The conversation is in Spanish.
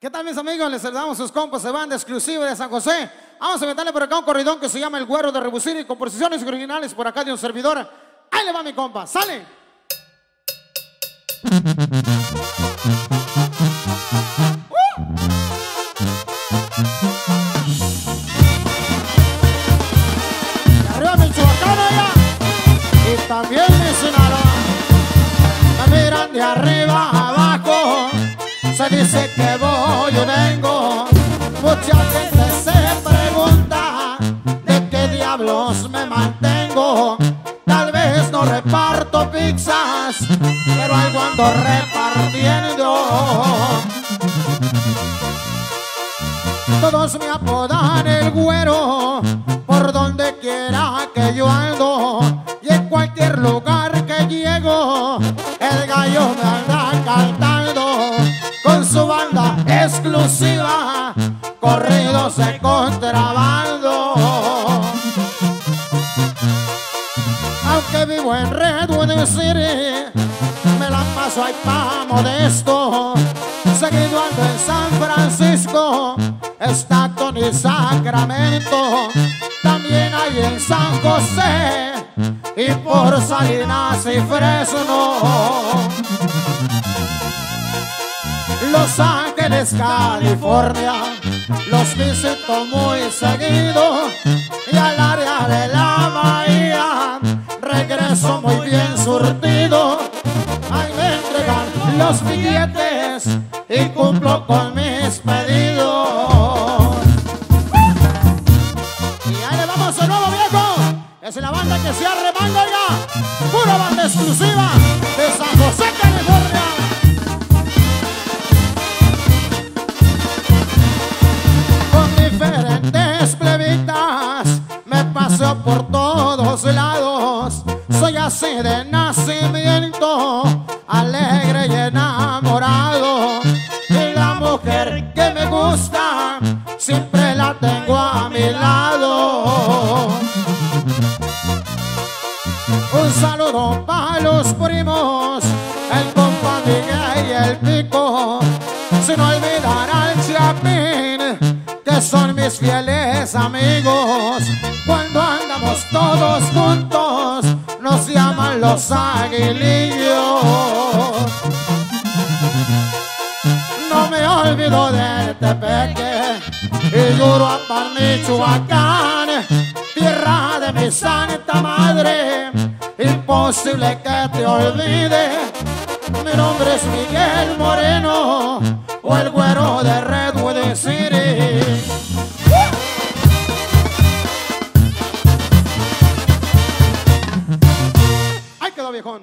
¿Qué tal mis amigos? Les saludamos sus compas de banda exclusiva de San José. Vamos a meterle por acá un corridón que se llama El Güero de Rebusir y composiciones originales por acá de un servidor. Ahí le va mi compa, sale. Y Arriba. Y también mi Sinaloa. Me miran de arriba abajo. Se dice que voy y vengo. Mucha gente se pregunta de qué diablos me mantengo. Tal vez no reparto pizzas, pero algo ando repartiendo. Todos me apodan el güero por donde quiera que yo ando exclusiva corridos de contrabando. Aunque vivo en Redwood City, me la paso ahí pa' modesto. Seguido ando en San Francisco, Stockton y Sacramento. También hay en San José y por Salinas y Fresno. Los Ángeles, California, los visito muy seguido y al área de la bahía regreso muy bien surtido. Ahí me entregan los billetes y cumplo con mis pedidos. Y ahí le vamos de nuevo, viejo. Es la banda que se arremanga ya. Pura banda exclusiva me paseo por todos lados. Soy así de nacimiento alegre y enamorado. Y la mujer que me gusta siempre la tengo a mi lado. Un saludo para los primos, el compa Miguel y el pico. Sin olvidar al Chapín, que son mis fieles amigos. Cuando andamos todos juntos, nos llaman los aguilillos. No me olvido de Tepeque y juro a Michoacán, tierra de mi santa madre, imposible que te olvide. Mi nombre es Miguel Moreno o el güero de Redwood City. এখন।